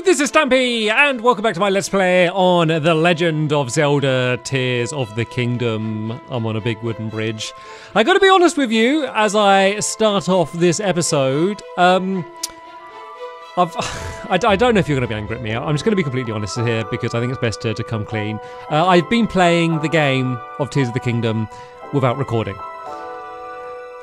this is Stampy, and welcome back to my Let's Play on The Legend of Zelda Tears of the Kingdom. I'm on a big wooden bridge. I gotta be honest with you as I start off this episode. Um, I've, I, I don't know if you're going to be angry at me. I'm just going to be completely honest here because I think it's best to, to come clean. Uh, I've been playing the game of Tears of the Kingdom without recording.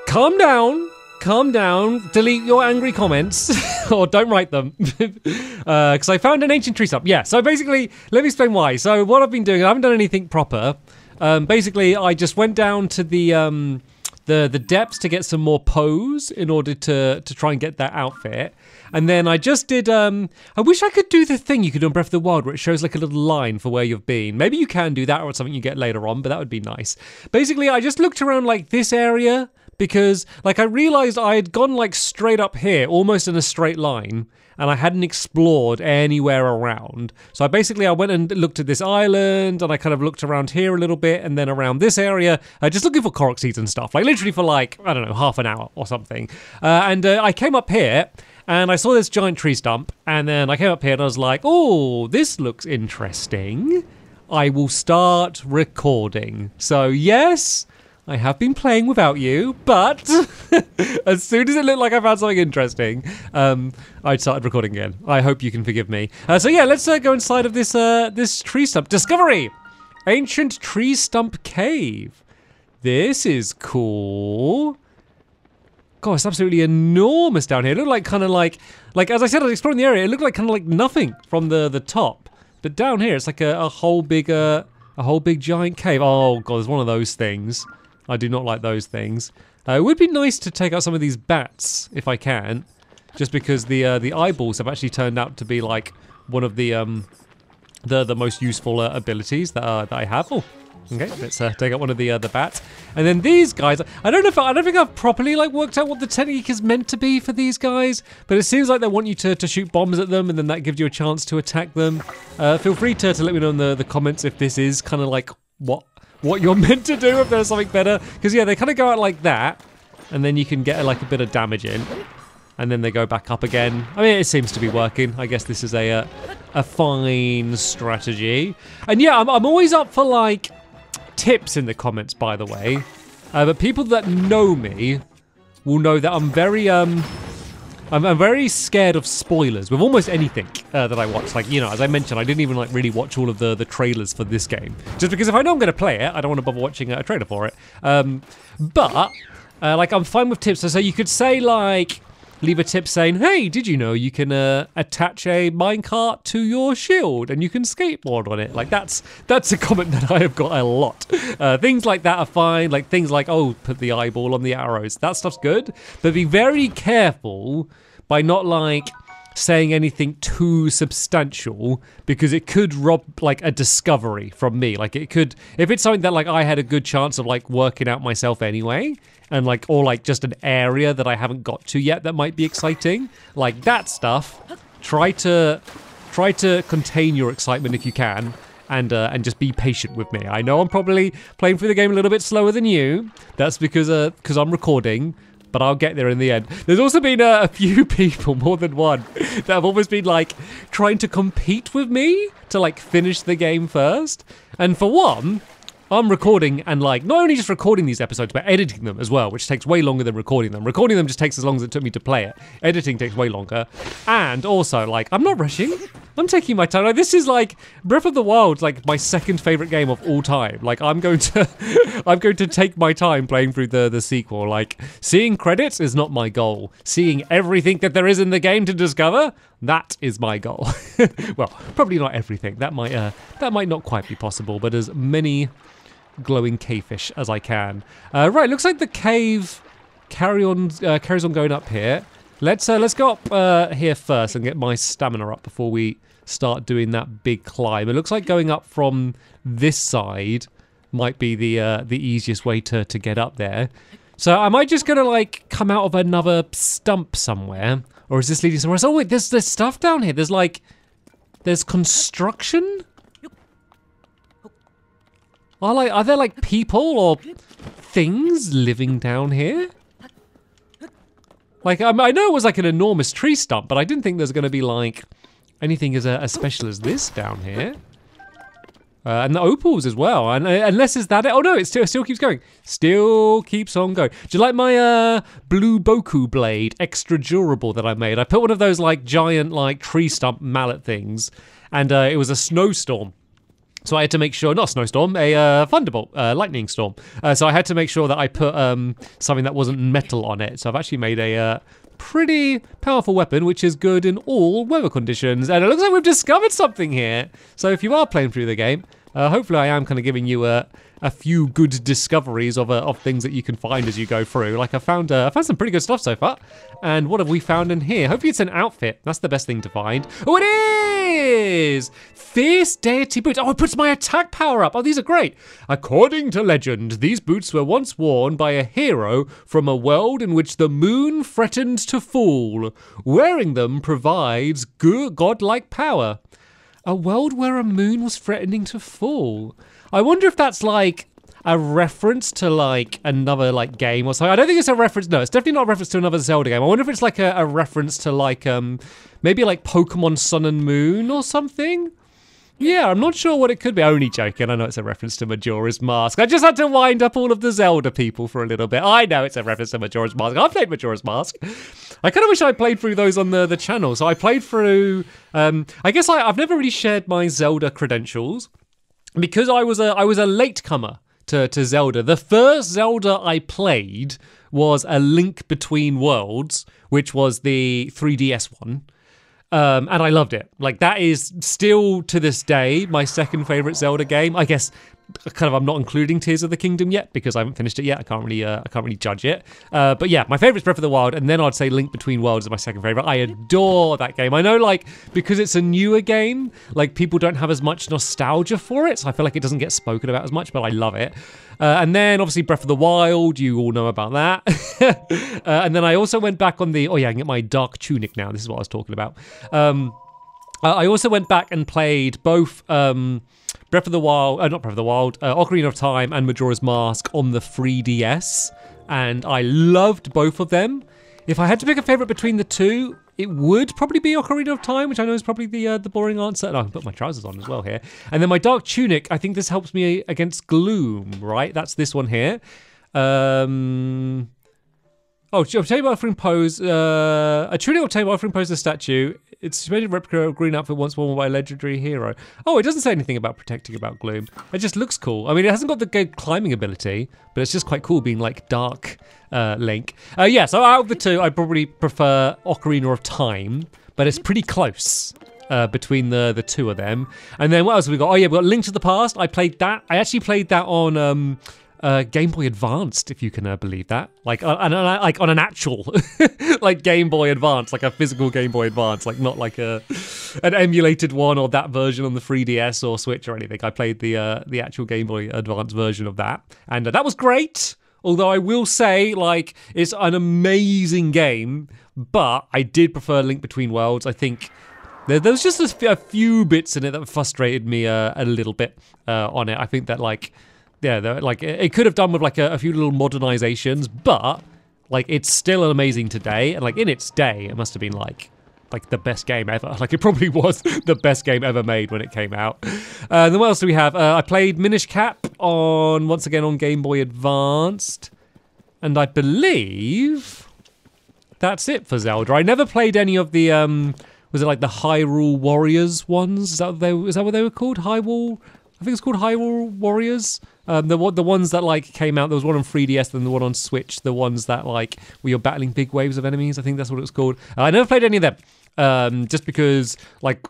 Calm down calm down, delete your angry comments, or don't write them, because uh, I found an ancient tree stump. Yeah, so basically, let me explain why. So what I've been doing, I haven't done anything proper. Um, basically, I just went down to the um, the the depths to get some more Poes in order to to try and get that outfit. And then I just did. Um, I wish I could do the thing you could do in Breath of the Wild where it shows like a little line for where you've been. Maybe you can do that or it's something you get later on, but that would be nice. Basically, I just looked around like this area because like I realized I had gone like straight up here, almost in a straight line, and I hadn't explored anywhere around. So I basically I went and looked at this island, and I kind of looked around here a little bit, and then around this area, uh, just looking for Korok seeds and stuff, like literally for like I don't know half an hour or something. Uh, and uh, I came up here. And I saw this giant tree stump, and then I came up here and I was like, oh, this looks interesting. I will start recording. So, yes, I have been playing without you, but as soon as it looked like I found something interesting, um, I started recording again. I hope you can forgive me. Uh, so yeah, let's uh, go inside of this uh, this tree stump. Discovery! Ancient tree stump cave. This is cool. God, it's absolutely enormous down here. It looked like kind of like, like as I said, I was exploring the area. It looked like kind of like nothing from the the top, but down here it's like a, a whole big, a whole big giant cave. Oh god, there's one of those things. I do not like those things. Uh, it would be nice to take out some of these bats if I can, just because the uh, the eyeballs have actually turned out to be like one of the um the the most useful uh, abilities that uh, that I have. Oh, okay, let's uh, take out one of the uh, the bats, and then these guys. I don't know if I don't think I've properly like worked out what the technique is meant to be for these guys, but it seems like they want you to, to shoot bombs at them, and then that gives you a chance to attack them. feel free to, to let me know in the the comments if this is kind of like what what you're meant to do if there's something better. Because, yeah, they kind of go out like that, and then you can get like a bit of damage in. And then they go back up again. I mean, it seems to be working. I guess this is a uh, a fine strategy. And yeah, I'm, I'm always up for like tips in the comments, by the way. Uh, but people that know me will know that I'm very um I'm, I'm, very scared of spoilers with almost anything uh, that I watch. Like, you know, as I mentioned, I didn't even like really watch all of the, the trailers for this game. Just because if I know I'm going to play it, I don't want to bother watching a trailer for it. Um, but, uh, like, I'm fine with tips. So, so you could say, like, leave a tip saying, hey, did you know you can uh, attach a minecart to your shield and you can skateboard on it? Like, that's that's a comment that I have got a lot. Uh, things like that are fine. Like, things like, oh, put the eyeball on the arrows. That stuff's good. But be very careful by not, like, saying anything too substantial because it could rob like a discovery from me like it could if it's something that like i had a good chance of like working out myself anyway and like or like just an area that I haven't got to yet that might be exciting. Like that stuff. Try to try to contain your excitement if you can. And, uh, and just be patient with me. I know I'm probably playing through the game a little bit slower than you. That's because uh because I'm recording, but I'll get there in the end. There's also been uh, a few people, more than one, that have almost been like trying to compete with me to like finish the game first. And for one, I'm recording and like not only just recording these episodes, but editing them as well, which takes way longer than recording them. Recording them just takes as long as it took me to play it. Editing takes way longer. And also, like, I'm not rushing. I'm taking my time. Like, this is like Breath of the Wild, like my second favorite game of all time. Like, I'm going to, I'm going to take my time playing through the the sequel. Like, seeing credits is not my goal. Seeing everything that there is in the game to discover, that is my goal. well, probably not everything. That might, uh, that might not quite be possible. But as many glowing cavefish as I can. Uh, right, looks like the cave carry on uh, carries on going up here. Let's uh, let's go up uh, here first and get my stamina up before we start doing that big climb. It looks like going up from this side might be the uh, the easiest way to to get up there. So am I just gonna like come out of another stump somewhere, or is this leading somewhere else? Oh wait, there's there's stuff down here. There's like there's construction. Are like are there like people or things living down here? Like I, I know it was like an enormous tree stump, but I didn't think there's going to be like anything as, uh, as special as this down here. Uh, and the opals as well. And uh, unless is that it? Oh no, it still, still keeps going. Still keeps on going. Do you like my uh, blue Boko blade, extra durable that I made? I put one of those like giant like tree stump mallet things, and uh, it was a snowstorm. So I had to make sure, not a snowstorm, a uh, thunderbolt, uh, lightning storm. Uh, so I had to make sure that I put um, something that wasn't metal on it. So I've actually made a uh, pretty powerful weapon, which is good in all weather conditions. And it looks like we've discovered something here. So if you are playing through the game, uh, hopefully I am kind of giving you a, a few good discoveries of, uh, of things that you can find as you go through. Like I found I found some pretty good stuff so far. And what have we found in here? Hopefully it's an outfit. That's the best thing to find. Oh, it is! Fierce Deity Boots. Oh, it puts my attack power up. Oh, these are great. According to legend, these boots were once worn by a hero from a world in which the moon threatened to fall. Wearing them provides godlike power. A world where a moon was threatening to fall. I wonder if that's like a reference to like another like game or something. I don't think it's a reference. No, it's definitely not a reference to another Zelda game. I wonder if it's like a, a reference to like um maybe like Pokemon Sun and Moon or something. Yeah, I'm not sure what it could be. Only joking. I know it's a reference to Majora's Mask. I just had to wind up all of the Zelda people for a little bit. I know it's a reference to Majora's Mask. I've played Majora's Mask. I kind of wish I played through those on the, the channel. So I played through. Um, I guess I, I've never really shared my Zelda credentials because I was a I was a latecomer to, to Zelda. The first Zelda I played was A Link Between Worlds, which was the 3DS one. Um, and I loved it. Like that is still to this day my second favorite Zelda game. I guess kind of I'm not including Tears of the Kingdom yet because I haven't finished it yet. I can't really uh, I can't really judge it. Uh, but yeah, my favorite is Breath of the Wild, and then I'd say Link Between Worlds is my second favorite. I adore that game. I know like because it's a newer game, like people don't have as much nostalgia for it, so I feel like it doesn't get spoken about as much. But I love it. Uh, and then obviously Breath of the Wild, you all know about that. uh, and then I also went back on the oh yeah, I can get my Dark Tunic now. This is what I was talking about. Um, I also went back and played both. Um, Breath of the Wild, uh, not Breath of the Wild, uh, Ocarina of Time and Majora's Mask on the 3DS, and I loved both of them. If I had to pick a favorite between the two, it would probably be Ocarina of Time, which I know is probably the uh, the boring answer. And I can put my trousers on as well here. And then my Dark Tunic, I think this helps me against Gloom, right? That's this one here. Um, Oh, obtained by offering Poes. Uh, a tunic obtained by offering Poes the statue. It's a replica of green outfit once worn by a legendary hero. Oh, it doesn't say anything about protecting about gloom. It just looks cool. I mean, it hasn't got the good climbing ability, but it's just quite cool being like dark uh, Link. Uh, yeah, so out of the two, I probably prefer Ocarina of Time, but it's pretty close. Uh, between the the two of them, and then what else have we got? Oh yeah, we got Link to the Past. I played that. I actually played that on um, uh, Game Boy Advanced, if you can uh, believe that. Like, uh, and, uh, like on an actual, like Game Boy Advance, like a physical Game Boy Advance, like not like a an emulated one or that version on the 3DS or Switch or anything. I played the uh, the actual Game Boy Advance version of that, and uh, that was great. Although I will say, like, it's an amazing game, but I did prefer Link Between Worlds. I think there, there was just a, few bits in it that frustrated me uh, a little bit uh, on it. I think that like yeah, like it could have done with like a, a, few little modernizations, but like it's still amazing today, and like in its day, it must have been like like the best game ever. Like it probably was the best game ever made when it came out. Uh, then what else do we have? Uh, I played Minish Cap on once again on Game Boy Advanced, and I believe that's it for Zelda. I never played any of the um, was it like the Hyrule Warriors ones? Is that what they is that what they were called? Hyrule. I think it's called Hyrule Warriors. Um, the the ones that like came out, there was one on 3DS, then the one on Switch. The ones that like where you're battling big waves of enemies. I think that's what it was called. Uh, I never played any of them, um, just because like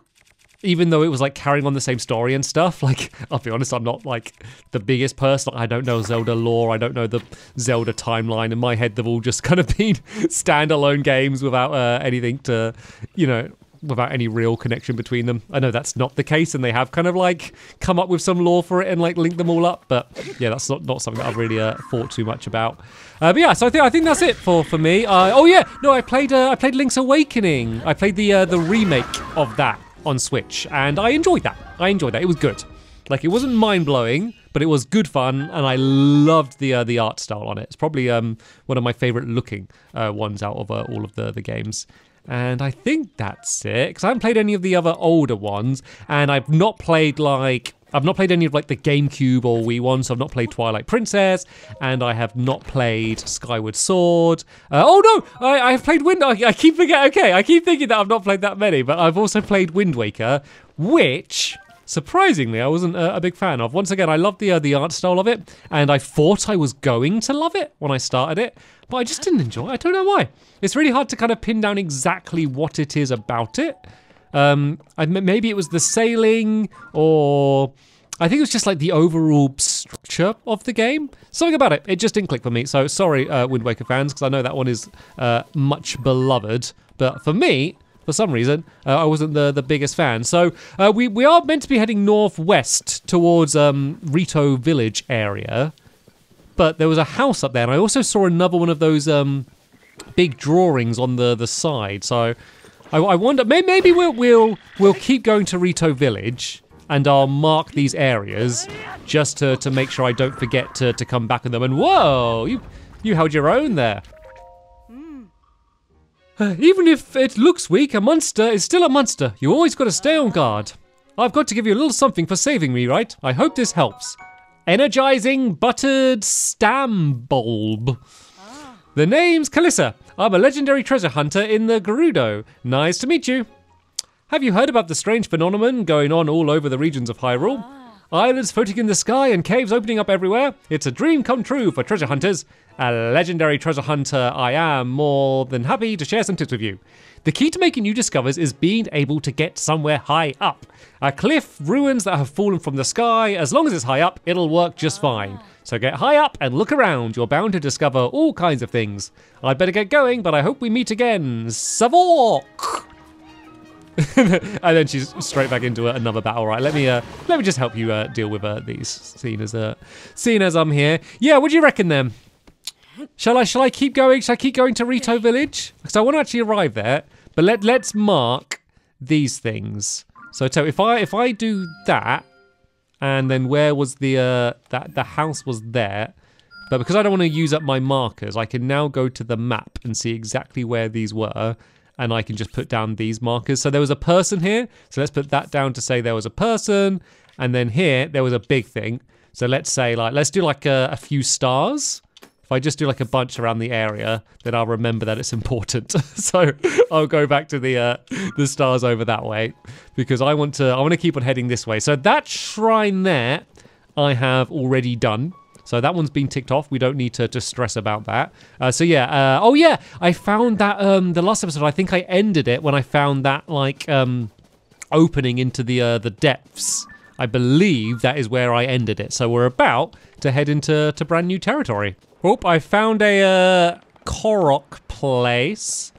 even though it was like carrying on the same story and stuff, like I'll be honest, I'm not like the biggest person. I don't know Zelda lore. I don't know the Zelda timeline. In my head, they've all just kind of been standalone games without uh, anything to, you know, without any real connection between them. I know that's not the case, and they have kind of like come up with some lore for it and like link them all up. But yeah, that's not, not something that I've really uh, thought too much about. Uh, but yeah, so I think I think that's it for for me. Uh, oh yeah, no, I played uh, I played Link's Awakening. I played the uh, the remake of that on Switch, and I enjoyed that. I enjoyed that. It was good. Like it wasn't mind blowing, but it was good fun, and I loved the uh, the art style on it. It's probably um, one of my favorite looking uh, ones out of uh, all of the the games. And I think that's it. Because I haven't played any of the other older ones. And I've not played like I've not played any of like the GameCube or Wii ones. So I've not played Twilight Princess, and I have not played Skyward Sword. Uh, oh no, I, have played Wind. I, I keep forgetting. Okay, I keep thinking that I've not played that many, but I've also played Wind Waker, which surprisingly I wasn't a, a big fan of. Once again, I loved the uh, the art style of it, and I thought I was going to love it when I started it, but I just didn't enjoy. it. I don't know why. It's really hard to kind of pin down exactly what it is about it. Um, I, maybe it was the sailing, or I think it was just like the overall structure of the game. Something about it, it just didn't click for me. So sorry, uh, Wind Waker fans, because I know that one is uh, much beloved. But for me, for some reason, uh, I wasn't the, the biggest fan. So uh, we, we are meant to be heading northwest towards um, Rito Village area. But there was a house up there, and I also saw another one of those um, big drawings on the, the side. So I, I wonder, maybe, maybe we'll, we'll, we'll keep going to Rito Village and I'll mark these areas just to, to make sure I don't forget to, to come back on them. And whoa, you, you held your own there. Even if it looks weak, a monster is still a monster. You always got to stay on guard. I've got to give you a little something for saving me, right? I hope this helps. Energizing buttered stam bulb. The name's Kalissa. I'm a legendary treasure hunter in the Gerudo. Nice to meet you. Have you heard about the strange phenomenon going on all over the regions of Hyrule? Islands floating in the sky and caves opening up everywhere. It's a dream come true for treasure hunters. A legendary treasure hunter I am more than happy to share some tips with you. The key to making new discoveries is being able to get somewhere high up. A cliff, ruins that have fallen from the sky, as long as it's high up, it'll work just ah. fine. So get high up and look around, you're bound to discover all kinds of things. I'd better get going, but I hope we meet again. Savok! and then she's straight back into another battle. Right, let me uh, let me just help you uh, deal with uh, these. Seeing as uh, seeing as I'm here, yeah. What do you reckon then? Shall I shall I keep going? Shall I keep going to Rito Village? Because I want to actually arrive there. But let let's mark these things. So so if I if I do that, and then where was the uh, that the house was there. But because I don't want to use up my markers, I can now go to the map and see exactly where these were and I can just put down these markers. So there was a person here. So let's put that down to say there was a person. And then here, there was a big thing. So let's say like, let's do like a, a few stars. If I just do like a bunch around the area, then I'll remember that it's important. so I'll go back to the uh, the stars over that way because I want to I want to keep on heading this way. So that shrine there, I have already done. So that one's been ticked off. We don't need to, to stress about that. Uh, so yeah. Uh, oh yeah, I found that um, the last episode. I think I ended it when I found that like um, opening into the uh, the depths. I believe that is where I ended it. So we're about to head into to brand new territory. Oh, I found a uh, Korok place.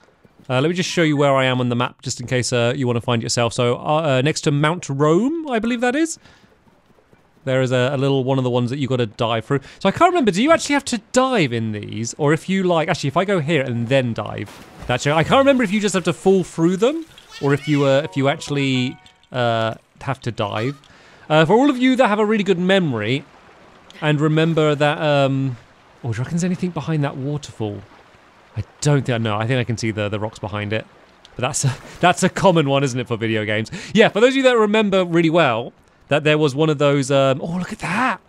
Uh, let me just show you where I am on the map, just in case uh, you want to find yourself. So uh, uh, next to Mount Rome, I believe that is. There is a, a, little one of the ones that you got to dive through. So I can't remember. Do you actually have to dive in these, or if you like? Actually, if I go here and then dive, that's it. I can't remember if you just have to fall through them, or if you uh, if you actually uh, have to dive. Uh, for all of you that have a really good memory, and remember that. Um, oh, do you reckon there's anything behind that waterfall? I don't think I know. I think I can see the the rocks behind it. But that's a, that's a common one, isn't it, for video games? Yeah, for those of you that remember really well, that there was one of those. Um, oh, look at that!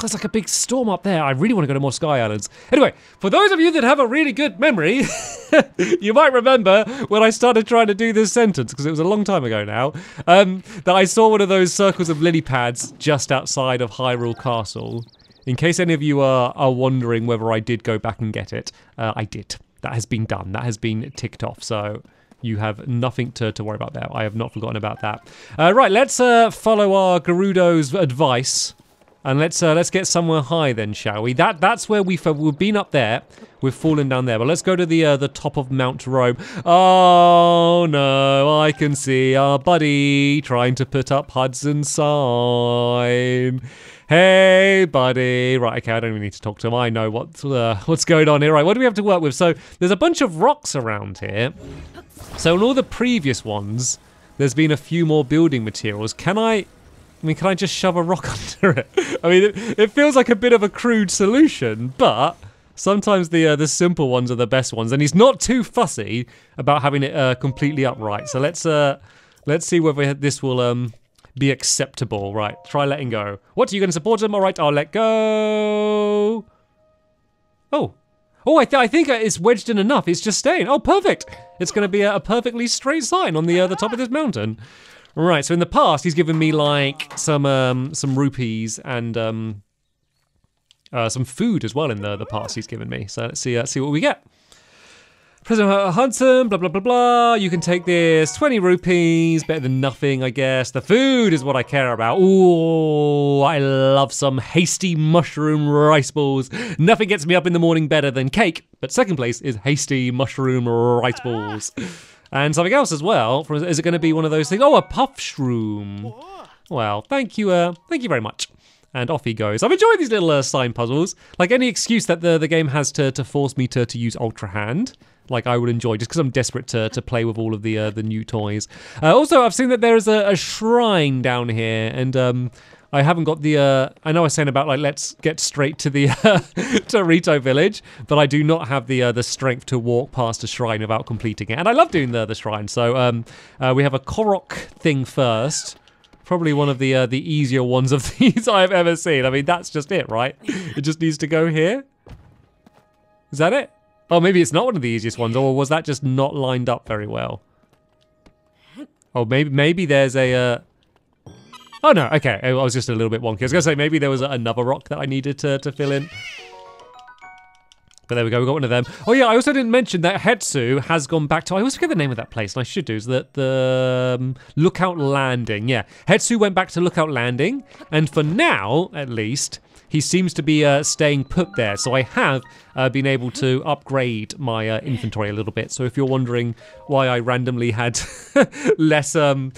There's like a big storm up there. I really want to go to more Sky Islands. Anyway, for those of you that have a really good memory, you might remember when I started trying to do this sentence, because it was a long time ago now, um, that I saw one of those circles of lily pads just outside of Hyrule Castle. In case any of you are, are wondering whether I did go back and get it, uh, I did. That has been done. That has been ticked off. So you have nothing to, to worry about there. I have not forgotten about that. Uh, right, let's uh, follow our Gerudo's advice. And let's uh, let's get somewhere high then, shall we? That that's where we've we've been up there. We've fallen down there, but let's go to the uh, the top of Mount Rome. Oh no, I can see our buddy trying to put up Hudson sign. Hey, buddy. Right, okay, I don't even need to talk to him. I know what uh, what's going on here. Right, what do we have to work with? So there's a bunch of rocks around here. So in all the previous ones, there's been a few more building materials. Can I, I mean, can I just shove a rock under it? I mean, it, it feels like a bit of a crude solution, but Sometimes the uh, the simple ones are the best ones, and he's not too fussy about having it uh, completely upright. So let's uh, let's see whether this will um, be acceptable. Right, try letting go. What are you going to support him? All right, I'll let go. Oh, oh, I, th I think it's wedged in enough. It's just staying. Oh, perfect. It's going to be a, a, perfectly straight sign on the uh, the top of this mountain. Right. So in the past, he's given me like some um, some rupees and um, uh, some food as well in the the past he's given me. So let's see uh, see what we get. President Hudson, blah blah blah blah. You can take this, 20 rupees, better than nothing, I guess. The food is what I care about. Ooh, I love some hasty mushroom rice balls. Nothing gets me up in the morning better than cake, but second place is hasty mushroom rice balls. And something else as well. Is it going to be one of those things? Oh, a puff shroom. Well, thank you, uh, thank you very much and off he goes. I've enjoyed these little uh, sign puzzles. Like any excuse that the, the game has to, to force me to, to use Ultra Hand, like I would enjoy just because I'm desperate to, to play with all of the uh, the new toys. Uh, also, I've seen that there is a, a shrine down here, and um, I haven't got the. Uh, I know I was saying about like let's get straight to the to Rito Village, but I do not have the uh, the strength to walk past a shrine without completing it. And I love doing the the shrine. So um, uh, we have a Korok thing first. Probably one of the uh, the easier ones of these I've ever seen. I mean, that's just it, right? It just needs to go here. Is that it? Oh, maybe it's not one of the easiest ones, or was that just not lined up very well? Oh, maybe maybe there's a. Uh... Oh no, okay. I was just a little bit wonky. I was gonna say maybe there was another rock that I needed to to fill in. But there we go, we got one of them. Oh yeah, I also didn't mention that Hetsu has gone back to, I always forget the name of that place, and I should do, is that the um, Lookout Landing. Yeah, Hetsu went back to Lookout Landing, and for now, at least, he seems to be uh, staying put there. So I have uh, been able to upgrade my uh, inventory a little bit. So if you're wondering why I randomly had less um,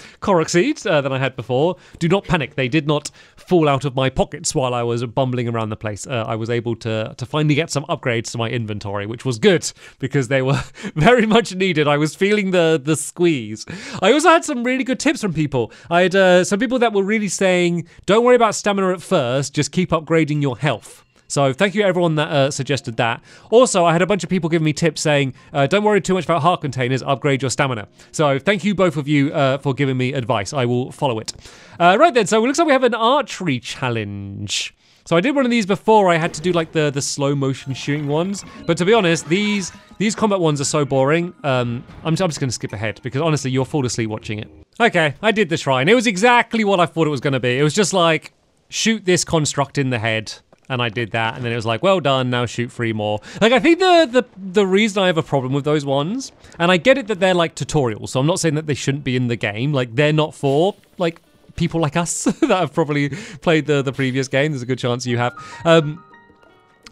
seeds uh, than I had before, do not panic. They did not fall out of my pockets while I was bumbling around the place. Uh, I was able to to finally get some upgrades to my inventory, which was good because they were very much needed. I was feeling the the squeeze. I also had some really good tips from people. I had uh, some people that were really saying, "Don't worry about stamina at first. Just keep upgrading your health." So thank you everyone that uh, suggested that. Also, I had a bunch of people giving me tips saying, uh, don't worry too much about heart containers, upgrade your stamina. So thank you both of you uh, for giving me advice. I will follow it. Uh, right then, so it looks like we have an archery challenge. So I did one of these before. I had to do like the the slow motion shooting ones, but to be honest, these these combat ones are so boring. Um, I'm, I'm just going to skip ahead because honestly, you'll fall asleep watching it. Okay, I did the shrine. It was exactly what I thought it was going to be. It was just like shoot this construct in the head and I did that, and then it was like, well done, now shoot three more. Like, I think the, the, the reason I have a problem with those ones, and I get it that they're like tutorials, so I'm not saying that they shouldn't be in the game, like, they're not for, like, people like us that have probably played the, the previous game, there's a good chance you have. Um,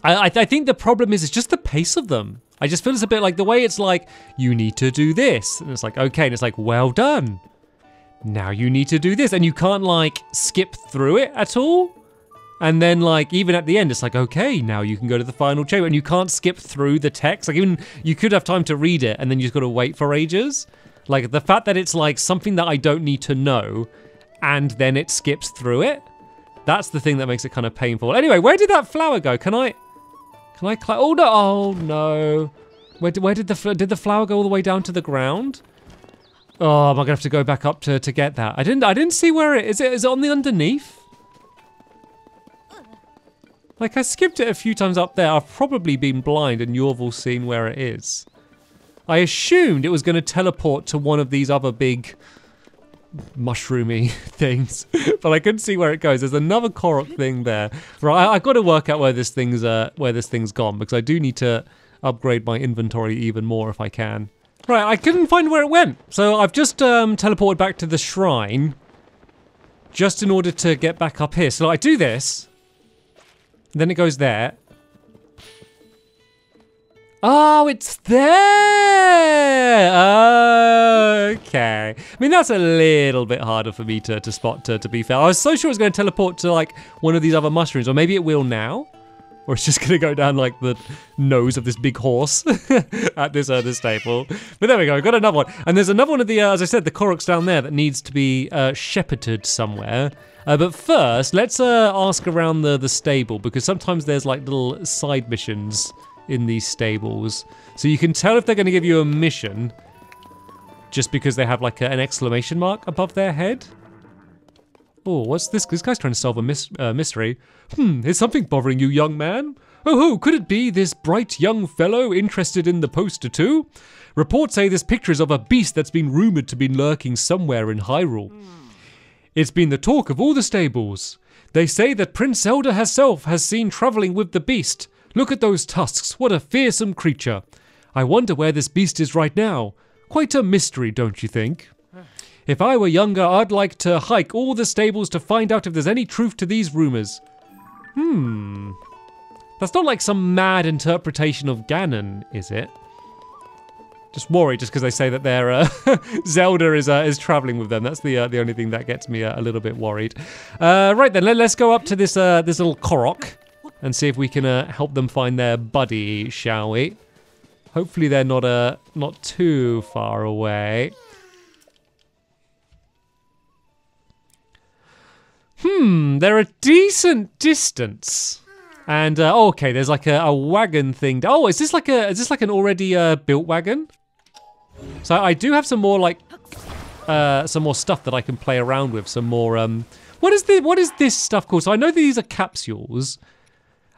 I, I think the problem is, it's just the pace of them. I just feel it's a bit like the way it's like, you need to do this, and it's like, okay, and it's like, well done. Now you need to do this, and you can't, like, skip through it at all. And then, like, even at the end, it's like, okay, now you can go to the final chamber, and you can't skip through the text. Like, even you could have time to read it, and then you just got to wait for ages. Like, the fact that it's like something that I don't need to know, and then it skips through it. That's the thing that makes it kind of painful. Anyway, where did that flower go? Can I, can I climb? Oh no! Oh no! Where did where did the did the flower go all the way down to the ground? Oh, am I gonna have to go back up to to get that? I didn't I didn't see where it is. It is it on the underneath? Like, I skipped it a few times up there. I've probably been blind and you've all seen where it is. I assumed it was to teleport to one of these other big mushroomy things, but I couldn't see where it goes. There's another Korok thing there. Right, I, have got to work out where this thing's uh, where this thing's gone because I do need to upgrade my inventory even more if I can. Right, I couldn't find where it went, so I've just um, teleported back to the shrine just in order to get back up here. So I do this, then it goes there. Oh, it's there! Okay. I mean, that's a little bit harder for me to, to spot, to, to be fair. I was so sure it was going to teleport to, like, one of these other mushrooms. Or maybe it will now. Or it's just going to go down, like, the nose of this big horse at this, uh, this staple. But there we go. We've got another one. And there's another one of the, uh, as I said, the Koroks down there that needs to be uh, shepherded somewhere. Uh, but first, let's uh, ask around the, the stable because sometimes there's like little side missions in these stables. So you can tell if they're going to give you a mission just because they have like a, an exclamation mark above their head. Oh, what's this? This guy's trying to solve a uh, mystery. Hmm, is something bothering you, young man? Oh ho, could it be this bright young fellow interested in the poster too? Reports say this picture is of a beast that's been rumoured to be lurking somewhere in Hyrule. It's been the talk of all the stables. They say that Prince Zelda herself has seen travelling with the beast. Look at those tusks, what a fearsome creature. I wonder where this beast is right now. Quite a mystery, don't you think? If I were younger, I'd like to hike all the stables to find out if there's any truth to these rumours. Hmm. That's not like some mad interpretation of Ganon, is it? Just worried just because they say that their uh, Zelda is uh, is traveling with them. That's the uh, the only thing that gets me uh, a little bit worried. Uh, right then, let, us go up to this uh, this little Korok and see if we can help them find their buddy, shall we? Hopefully they're not uh not too far away. Hmm, they're a decent distance. And uh, oh, okay, there's like a, a, wagon thing. Oh, is this like a is this like an already uh, built wagon? So I do have some more like uh, some more stuff that I can play around with. Some more um, what is the what is this stuff called? So I know these are capsules.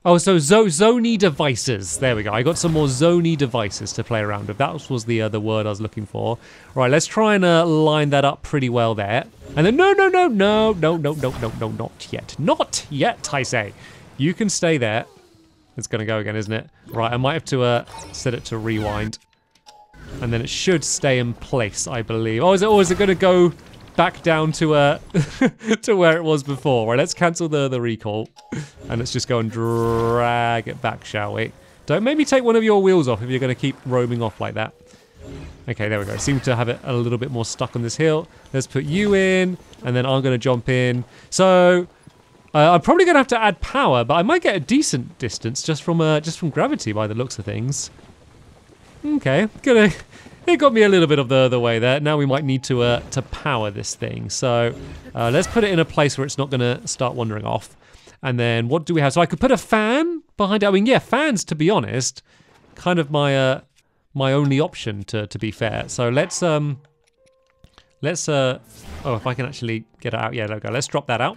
Oh, so zo Zonai devices. There we go. I got some more Zonai devices to play around with. That was the uh, word I was looking for. Right, let's try and uh, line that up pretty well there. And then no, no, no, no, no, no, no, no, no, not yet, not yet. I say. You can stay there. It's going to go again, isn't it? Right, I might have to uh, set it to rewind. And then it should stay in place, I believe. Oh, is it, or is it going to go back down to uh, to where it was before? Right, let's cancel the, the recall. And let's just go and drag it back, shall we? Don't maybe take one of your wheels off if you're going to keep roaming off like that. Okay, there we go. Seem to have it a little bit more stuck on this hill. Let's put you in, and then I'm going to jump in. So uh, I'm probably going to have to add power, but I might get a decent distance just from uh, just from gravity by the looks of things. Okay, gonna. It got me a little bit of the other way there. Now we might need to uh, to power this thing. So uh, let's put it in a place where it's not going to start wandering off. And then what do we have? So I could put a fan behind it. I mean, yeah, fans. To be honest, kind of my uh my only option. To to be fair. So let's um let's uh oh if I can actually get it out. Yeah, there we go. Let's drop that out.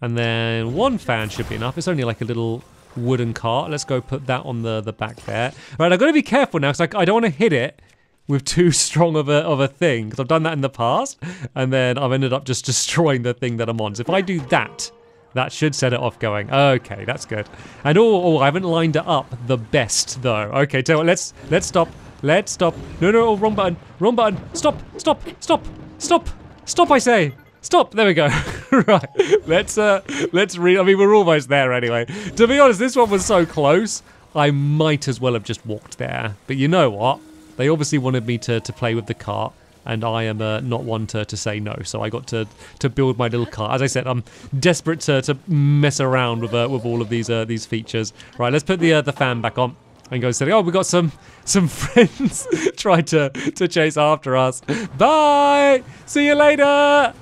And then one fan should be enough. It's only like a little wooden cart. Let's go put that on the, the back there. Right, I've got to be careful now because I, I, don't want to hit it with too strong of a, of a thing because I've done that in the past and then I've ended up just destroying the thing that I'm on. So if I do that, that should set it off going. Okay, that's good. And oh, oh I haven't lined it up the best though. Okay, what, let's let's stop. Let's stop. No, no, oh, wrong button. Wrong button. Stop, stop, stop, stop, stop, I say. Stop. There we go. right. Let's uh let's read. I mean, we're almost there anyway. To be honest, this one was so close. I might as well have just walked there. But you know what? They obviously wanted me to to play with the cart and I am uh, not one to, to say no. So I got to to build my little cart. As I said, I'm desperate to, to mess around with uh, with all of these uh, these features. Right, let's put the uh, the fan back on and go say, oh, we got some some friends trying to to chase after us. Bye. See you later.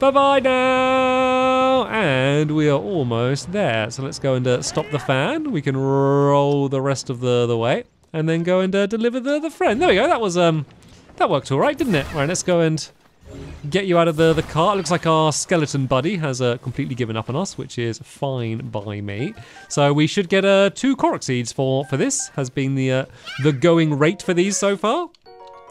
Bye-bye now! And we are almost there. So let's go and uh, stop the fan. We can roll the rest of the, the way. And then go and uh, deliver the, the friend. There we go. That was, um, that worked all right, didn't it? Right, let's go and get you out of the, the car. It looks like our skeleton buddy has uh, completely given up on us, which is fine by me. So we should get uh, two Korok seeds for, for this, has been the, uh, the going rate for these so far.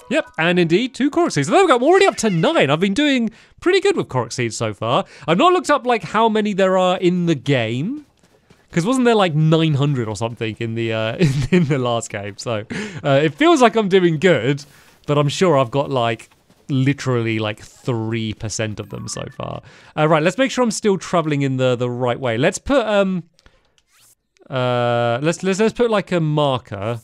Yep, and indeed, two Korok Seeds. So there we go, I'm already up to nine. I've been doing pretty good with Korok Seeds so far. I've not looked up like how many there are in the game. Because wasn't there like 900 or something in the uh, in, the last game? So uh, it feels like I'm doing good, but I'm sure I've got like literally like 3% of them so far. Uh, right, let's make sure I'm still traveling in the, the right way. Let's put, um, uh, let's, let's, let's put like a marker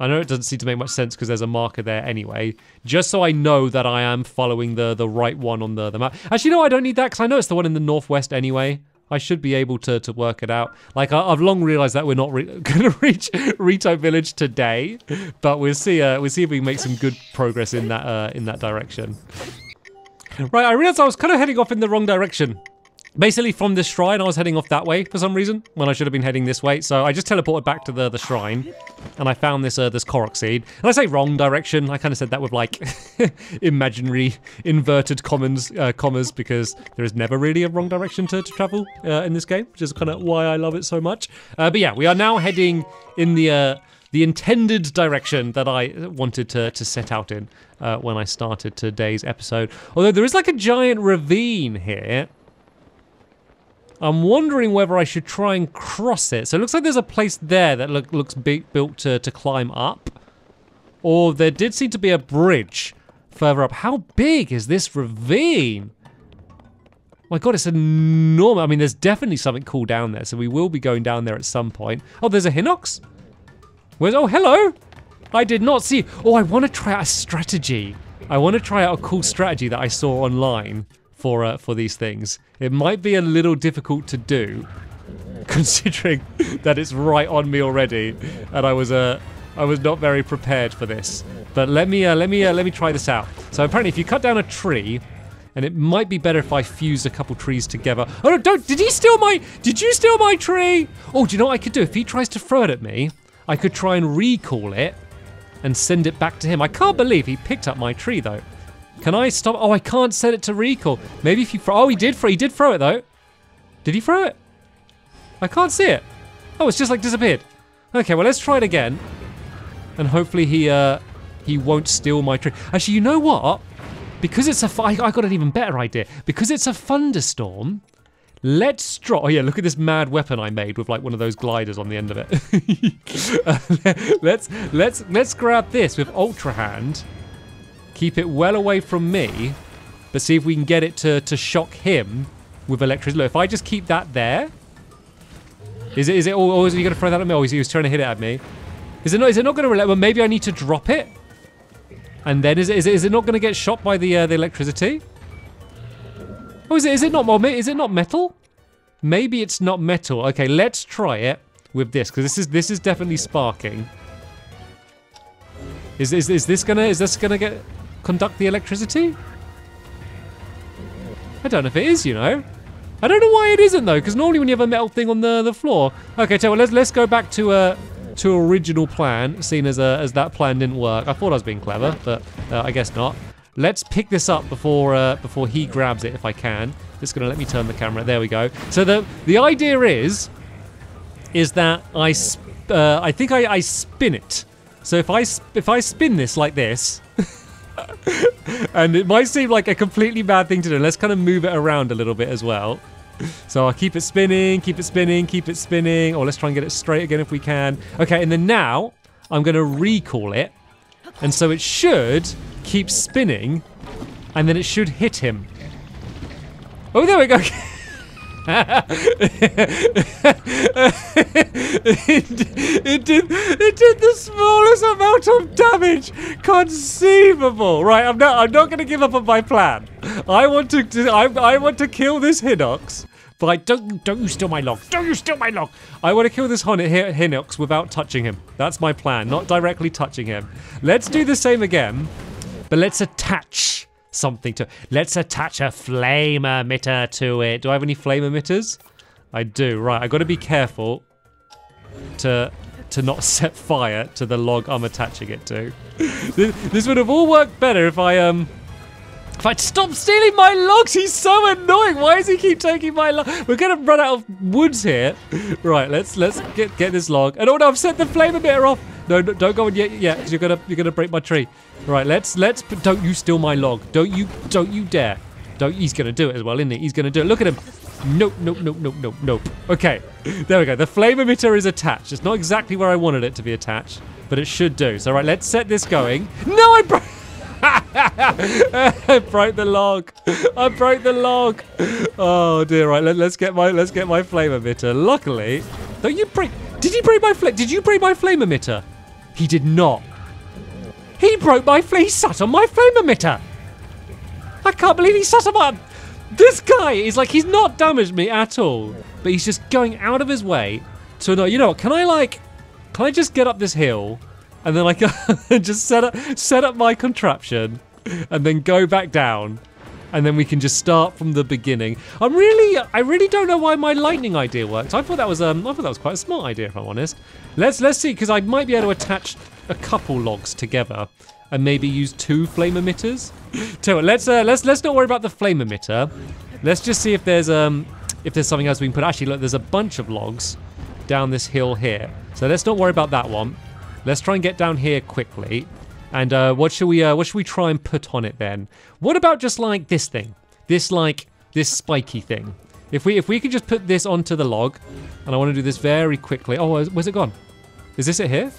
I know it doesn't seem to make much sense because there's a marker there anyway. Just so I know that I am following the, the right one on the, the map. Actually, no, I don't need that because I know it's the one in the northwest anyway. I should be able to, to work it out. Like, I, have long realized that we're not going to reach Rito Village today, but we'll see. Uh, we'll see if we can make some good progress in that uh, in that direction. Right, I realized I was kind of heading off in the wrong direction. Basically from this shrine I was heading off that way for some reason when I should have been heading this way. So I just teleported back to the, the shrine and I found this uh, this Korok seed. And I say wrong direction I kind of said that with like imaginary inverted commas uh, commas because there is never really a wrong direction to, to travel uh, in this game which is kind of why I love it so much. Uh, but yeah we are now heading in the uh, the intended direction that I wanted to, to set out in uh, when I started today's episode. Although there is like a giant ravine here I'm wondering whether I should try and cross it. So it looks like there's a place there that look, looks built to, to climb up. Or there did seem to be a bridge further up. How big is this ravine? My god, it's enormous. I mean, there's definitely something cool down there, so we will be going down there at some point. Oh, there's a Hinox? Where's... Oh, hello! I did not see... Oh, I want to try out a strategy. I want to try out a cool strategy that I saw online for uh, for these things. It might be a little difficult to do, considering that it's right on me already, and I was uh, I was not very prepared for this. But let me uh, let me uh, let me try this out. So apparently, if you cut down a tree, and it might be better if I fuse a couple trees together. Oh no! Don't! Did he steal my? Did you steal my tree? Oh, do you know what I could do? If he tries to throw it at me, I could try and recall it and send it back to him. I can't believe he picked up my tree though. Can I stop? Oh, I can't set it to recall. Maybe if you throw... Oh, he did throw, he did throw it, though. Did he throw it? I can't see it. Oh, it's just, like, disappeared. Okay, well, let's try it again. And hopefully he, uh, he won't steal my tree. Actually, you know what? Because it's a... I, I got an even better idea. Because it's a thunderstorm, let's drop... Oh, yeah, look at this mad weapon I made with, like, one of those gliders on the end of it. uh, let's, let's, let's grab this with Ultra Hand Keep it well away from me, but see if we can get it to, to shock him with electricity. Look, if I just keep that there, is it, is it, or, is he going to throw that at me? Oh, he was trying to hit it at me. Is it not, is it not going to, well, maybe I need to drop it? And then is it, is it, is it not going to get shot by the, uh, the electricity? Oh, is it, is it not, is it not metal? Maybe it's not metal. Okay, let's try it with this, because this is, this is definitely sparking. Is, is, is this gonna, is this gonna get, conduct the electricity? I don't know if it is, you know. I don't know why it isn't though, because normally when you have a metal thing on the the floor. Okay, so let's let's go back to uh to original plan, seeing as uh, as that plan didn't work. I thought I was being clever, but uh, I guess not. Let's pick this up before uh, before he grabs it, if I can. Just gonna let me turn the camera. There we go. So the the idea is is that I uh, I think I, I spin it. So if I if I spin this like this. and it might seem like a completely bad thing to do. Let's kind of move it around a little bit as well. So I'll keep it spinning, keep it spinning, keep it spinning. Or let's try and get it straight again if we can. Okay, and then now I'm going to recall it. And so it should keep spinning. And then it should hit him. Oh, there we go. it, it, did it did the smallest amount of damage conceivable. Right, I'm not I'm not gonna give up on my plan. I want to, I, I want to kill this Hinox. But I don't don't you steal my log. Don't you steal my log. I want to kill this Hinox without touching him. That's my plan, not directly touching him. Let's do the same again, but let's attach something to... Let's attach a flame emitter to it. Do I have any flame emitters? I do. Right, i got to be careful to to not set fire to the log I'm attaching it to. this, this would have all worked better if I um if I'd stop stealing my logs. He's so annoying. Why does he keep taking my log? We're gonna run out of woods here. Right, let's let's get get this log. And oh no, I've set the flame emitter off. No, no don't go in yet, yet, because you're gonna you're gonna break my tree. Right, let's let's. Don't you steal my log? Don't you don't you dare! Don't. He's gonna do it as well, isn't he? He's gonna do it. Look at him. Nope, nope, nope, nope, nope, nope. Okay, there we go. The flame emitter is attached. It's not exactly where I wanted it to be attached, but it should do. So right, let's set this going. No, I broke. I broke the log. I broke the log. Oh dear. Right, let, us get my let's get my flame emitter. Luckily, don't you break? Did he break my flame? Did you break my flame emitter? He did not. He broke my flame. He sat on my flame emitter. I can't believe he sat on my. This guy is like he's not damaged me at all, but he's just going out of his way to know. You know what? Can I like? Can I just get up this hill, and then like just set up set up my contraption, and then go back down, and then we can just start from the beginning. I'm really, I really don't know why my lightning idea worked. I thought that was, um, I thought that was quite a smart idea, if I'm honest. Let's let's see, because I might be able to attach a couple logs together and maybe use two flame emitters. You let's uh, let's let's not worry about the flame emitter. Let's just see if there's um if there's something else we can put. Actually, look, there's a bunch of logs down this hill here. So let's not worry about that one. Let's try and get down here quickly. And uh, what should we uh, what should we try and put on it then? What about just like this thing? This like this spiky thing. If we if we could just put this onto the log, and I want to do this very quickly. Oh, where's it gone? Is this it here?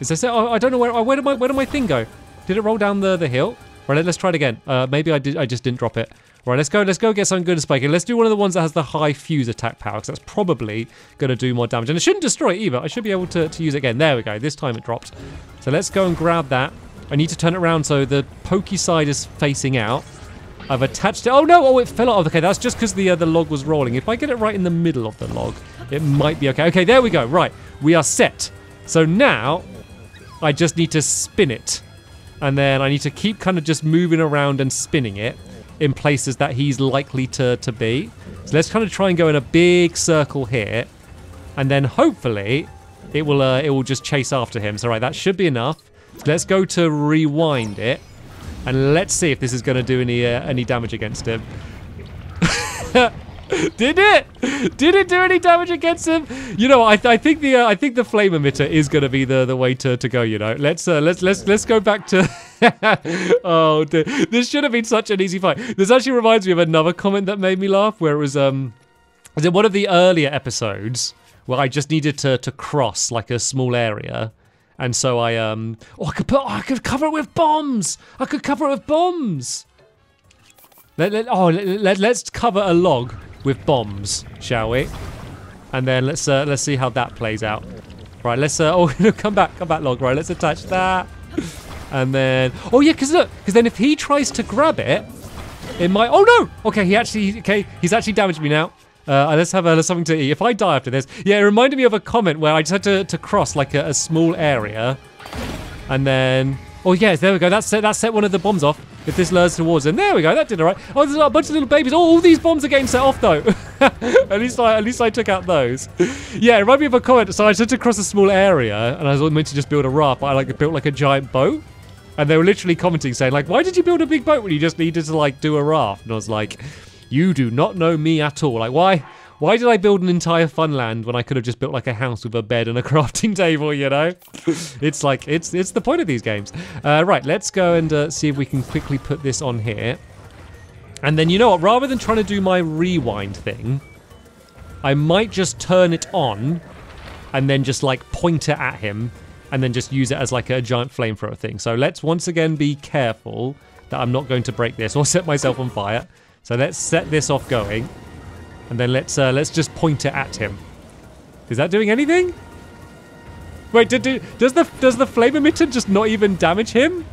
Is this it? Oh, I don't know where. Oh, where did my where did my thing go? Did it roll down the the hill? Right, let's try it again. Uh, maybe I did. I just didn't drop it. Right, let's go. Let's go get something good to spike it. Let's do one of the ones that has the high fuse attack power, because that's probably going to do more damage. And it shouldn't destroy it either. I should be able to, to use it again. There we go. This time it dropped. So let's go and grab that. I need to turn it around so the pokey side is facing out. I've attached it. Oh no! Oh, it fell off. Okay, that's just because the uh, the log was rolling. If I get it right in the middle of the log, it might be okay. Okay, there we go. Right, we are set. So now I just need to spin it, and then I need to keep kind of just moving around and spinning it in places that he's likely to, to be. So let's kind of try and go in a big circle here. And then hopefully it will uh, it will just chase after him. So right, that should be enough. Let's go to rewind it. And let's see if this is going to do any uh, any damage against him. Did it? Did it do any damage against him? You know, I, th I think the uh, I think the flame emitter is going to be the the way to, to go. You know, let's uh, let's let's let's go back to. oh, dear. this should have been such an easy fight. This actually reminds me of another comment that made me laugh, where it was um, was it one of the earlier episodes where I just needed to to cross like a small area. And so I um oh I could put oh, I could cover it with bombs. I could cover it with bombs. Let, let, oh let, let, let's cover a log with bombs, shall we? And then let's uh, let's see how that plays out. Right, let's uh, oh come back, come back, log. Right, let's attach that. And then oh yeah, because look, because then if he tries to grab it, it might. Oh no! Okay, he actually okay, he's actually damaged me now. Uh, let's have uh, something to eat. If I die after this, yeah, it reminded me of a comment where I just had to, to cross like a, a small area, and then oh yes, there we go. That's set, that set one of the bombs off. If this lures towards them, there we go. That did all right. Oh, there's a bunch of little babies. Oh, all these bombs are getting set off though. at least I at least I took out those. yeah, it reminded me of a comment. So I had to cross a small area, and I was meant to just build a raft, but I like built like a giant boat. And they were literally commenting saying like, "Why did you build a big boat when you just needed to like do a raft?" And I was like, "You do not know me at all. Like, why?" Why did I build an entire funland when I could have just built like a house with a bed and a crafting table, you know? it's like, it's it's the point of these games. Uh, right, let's go and uh, see if we can quickly put this on here. And then, you know what, rather than trying to do my rewind thing, I might just turn it on and then just like point it at him and then just use it as like a giant flamethrower thing. So let's once again be careful that I'm not going to break this or set myself on fire. So let's set this off going. And then let's uh, let's just point it at him. Is that doing anything? Wait, did, does the does the flame emitter just not even damage him?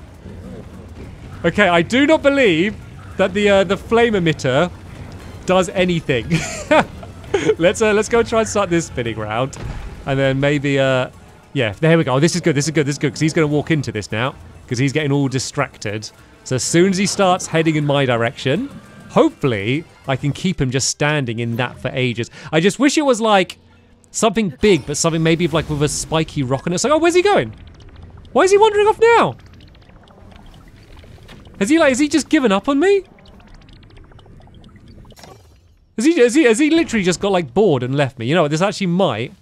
Okay, I do not believe that the uh, the flame emitter does anything. let's uh, let's go try and start this spinning round, and then maybe uh, yeah, there we go. This is good. This is good. This is good because he's going to walk into this now because he's getting all distracted. So as soon as he starts heading in my direction, hopefully I can keep him just standing in that for ages. I just wish it was like something big, but something maybe like with a spiky rock it. It's like, oh, where's he going? Why is he wandering off now? Has he like, has he just given up on me? Has he, has he, has he literally just got like bored and left me? You know, what, this actually might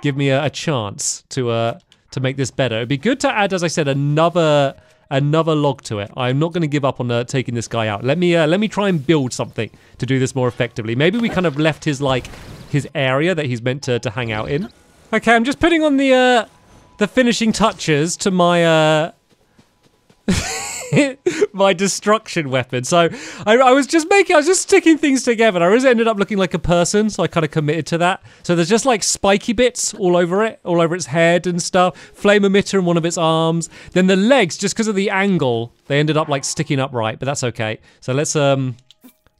give me a, a chance to, uh, to make this better. It'd be good to add, as I said, another another log to it. I'm not going to give up on uh, taking this guy out. Let me uh, let me try and build something to do this more effectively. Maybe we kind of left his like his area that he's meant to, to hang out in. Okay, I'm just putting on the uh, the finishing touches to my uh, my destruction weapon. So I, I, was just making, I was just sticking things together. I really ended up looking like a person, so I kind of committed to that. So there's just like spiky bits all over it, all over its head and stuff. Flame emitter in one of its arms. Then the legs, just because of the angle, they ended up like sticking upright, but that's okay. So let's um,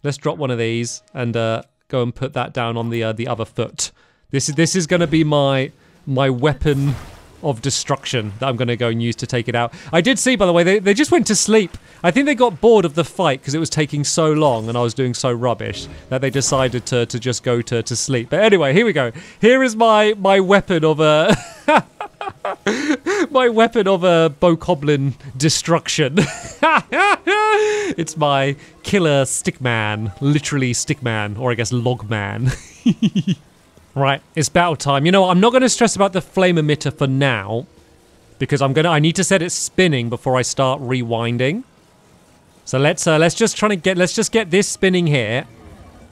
let's drop one of these and uh, go and put that down on the uh, the other foot. This is this is going to be my my weapon of destruction that I'm going to go and use to take it out. I did see, by the way, they, they just went to sleep. I think they got bored of the fight because it was taking so long and I was doing so rubbish that they decided to, to just go to, to sleep. But anyway, here we go. Here is my, my weapon of a... my weapon of a bokoblin destruction. it's my killer stickman, literally stickman, or I guess logman. right, it's battle time. You know, I'm not going to stress about the flame emitter for now because I'm gonna. I need to set it spinning before I start rewinding. So let's uh, let's just try to get let's just get this spinning here.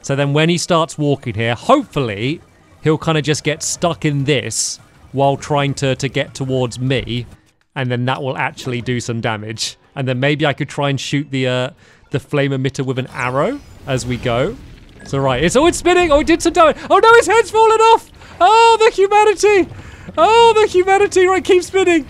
So then when he starts walking here, hopefully he'll kind of just get stuck in this while trying to to get towards me, and then that will actually do some damage. And then maybe I could try and shoot the uh, the flame emitter with an arrow as we go. So right, it's oh it's spinning. Oh, it did some damage. Oh no, his head's fallen off. Oh, the humanity. Oh, the humanity. Right, keep spinning.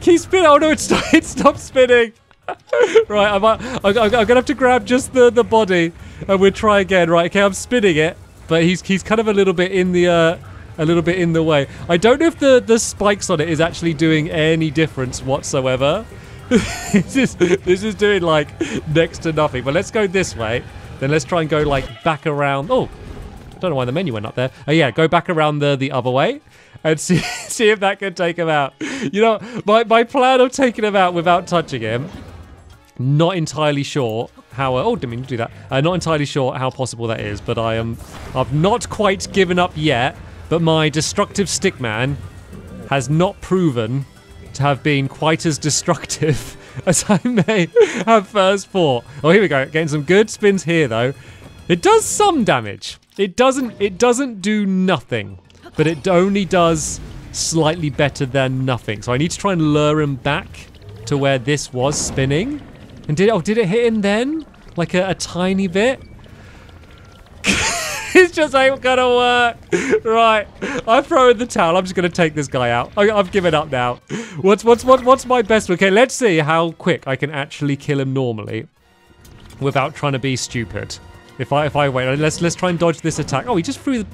Keep spinning. Oh no, it, st it stopped spinning. right, I'm, I'm, I'm, gonna have to grab just the, the body and we'll try again. Right, okay, I'm spinning it, but he's he's kind of a little bit in the uh, a little bit in the way. I don't know if the the spikes on it is actually doing any difference whatsoever. this is this is doing like next to nothing. But let's go this way. Then let's try and go like back around. Oh, I don't know why the menu went up there. Oh yeah, go back around the the other way and see see if that can take him out. You know, my, my plan of taking him out without touching him, not entirely sure how. Uh, oh, didn't mean to do that. Uh, not entirely sure how possible that is, but I am. I've not quite given up yet. But my destructive stickman has not proven to have been quite as destructive as I may have first thought. Oh, here we go. Getting some good spins here, though. It does some damage. It doesn't. It doesn't do nothing but it only does slightly better than nothing. So I need to try and lure him back to where this was spinning. And did oh did it hit him then? Like a, a tiny bit? it's just ain't gonna work. Right, I'm throwing the towel. I'm just gonna take this guy out. I, have given up now. What's what's what, what's my best? Okay, let's see how quick I can actually kill him normally, without trying to be stupid. If I if I wait, let's let's try and dodge this attack. Oh, he just threw the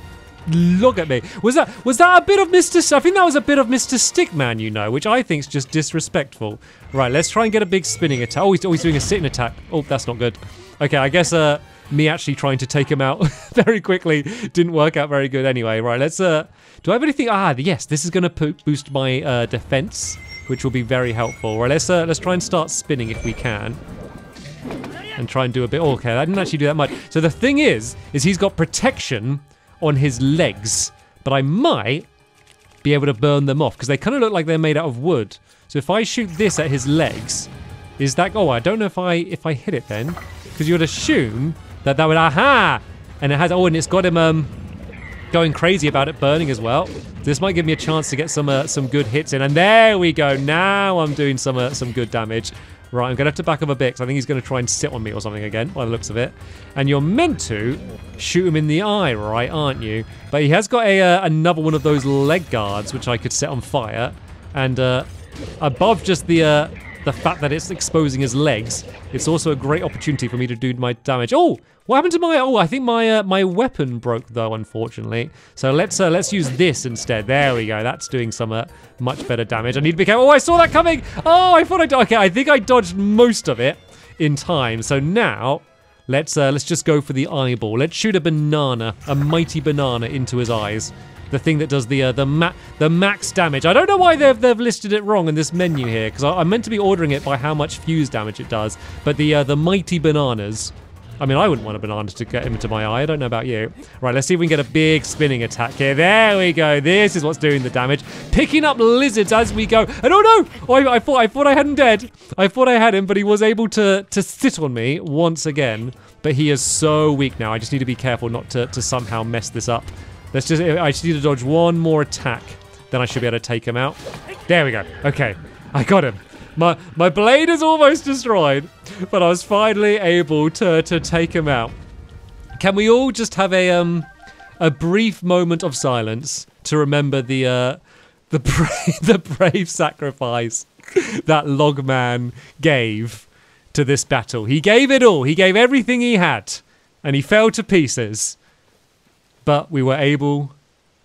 Look at me. Was that was that a bit of Mr. I think that was a bit of Mr. Stickman, you know, which I think is just disrespectful. Right, let's try and get a big spinning attack. Oh, he's, oh, he's doing a sitting attack. Oh, that's not good. Okay, I guess uh, me actually trying to take him out very quickly didn't work out very good anyway. Right, let's... Uh, do I have anything? Ah, yes, this is going to boost my uh, defense, which will be very helpful. Right, let's, uh, let's try and start spinning if we can and try and do a bit. Oh, okay, I didn't actually do that much. So the thing is, is he's got protection on his legs, but I might be able to burn them off because they kind of look like they're made out of wood. So if I shoot this at his legs, is that? Oh, I don't know if I if I hit it then, because you would assume that that would aha, and it has. Oh, and it's got him um going crazy about it burning as well. This might give me a chance to get some uh, some good hits in, and there we go. Now I'm doing some uh, some good damage. Right, I'm going to have to back up a bit because I think he's going to try and sit on me or something again, by the looks of it. And you're meant to shoot him in the eye, right, aren't you? But he has got a uh, another one of those leg guards, which I could set on fire. And uh, above just the... The fact that it's exposing his legs, it's also a great opportunity for me to do my damage. Oh, what happened to my? Oh, I think my uh, my weapon broke though, unfortunately. So let's uh, let's use this instead. There we go. That's doing some uh, much better damage. I need to be careful. Oh, I saw that coming. Oh, I thought I okay. I think I dodged most of it in time. So now let's uh, let's just go for the eyeball. Let's shoot a banana, a mighty banana, into his eyes the thing that does the uh, the ma the max damage. I don't know why they've they've listed it wrong in this menu here because I'm meant to be ordering it by how much fuse damage it does. But the uh, the mighty bananas. I mean, I wouldn't want a banana to get into my eye. I don't know about you. Right, let's see if we can get a big spinning attack here. There we go. This is what's doing the damage. Picking up lizards as we go. And oh no! Oh, I, I thought I thought I had him dead. I thought I had him, but he was able to to sit on me once again. But he is so weak now. I just need to be careful not to, to somehow mess this up. Let's just, I just need to dodge one more attack. Then I should be able to take him out. There we go. Okay, I got him. My, my blade is almost destroyed, but I was finally able to, to take him out. Can we all just have a, um, a brief moment of silence to remember the, uh, the, brave, the brave sacrifice that Logman gave to this battle. He gave it all. He gave everything he had, and he fell to pieces but we were able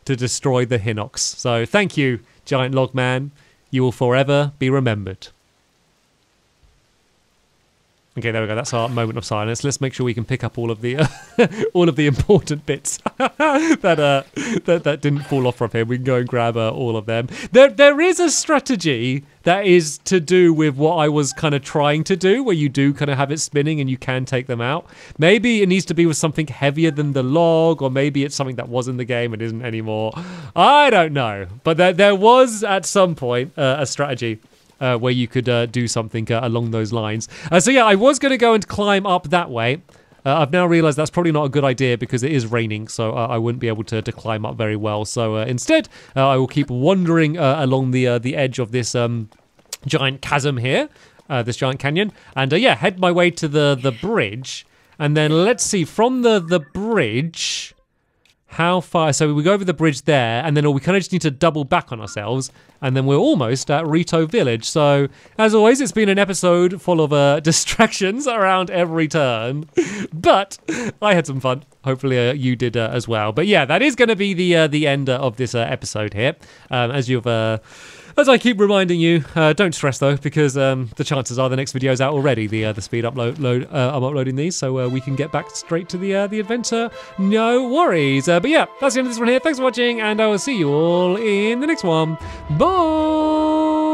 to destroy the Hinox. So thank you, Giant Log Man. You will forever be remembered. Okay, there we go. That's our moment of silence. Let's make sure we can pick up all of the uh, all of the important bits that uh that, that didn't fall off from him. We can go and grab uh, all of them. There there is a strategy that is to do with what I was kind of trying to do, where you do kind of have it spinning and you can take them out. Maybe it needs to be with something heavier than the log, or maybe it's something that was in the game and isn't anymore. I don't know, but there there was at some point uh, a strategy uh, where you could uh, do something uh, along those lines. Uh, so yeah, I was going to go and climb up that way. Uh, I've now realized that's probably not a good idea because it is raining, so uh, I wouldn't be able to, to climb up very well. So instead, I will keep wandering along the the edge of this um, giant chasm here, this giant canyon, and yeah, head my way to the the bridge, and then let's see from the the bridge how far so we go over the bridge there and then we kind of just need to double back on ourselves and then we're almost at Rito village. So as always it's been an episode full of uh, distractions around every turn but i had some fun. Hopefully uh, you did uh, as well. But yeah that is going to be the uh, the end of this uh, episode here. Um, as you've uh, as I keep reminding you, uh, don't stress though, because um, the chances are the next video is out already. The uh, the speed upload, load, uh, I'm uploading these, so uh, we can get back straight to the uh, the adventure. No worries. Uh, but yeah, that's the end of this one here. Thanks for watching, and I will see you all in the next one. Bye.